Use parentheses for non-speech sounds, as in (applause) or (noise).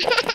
Ha (laughs)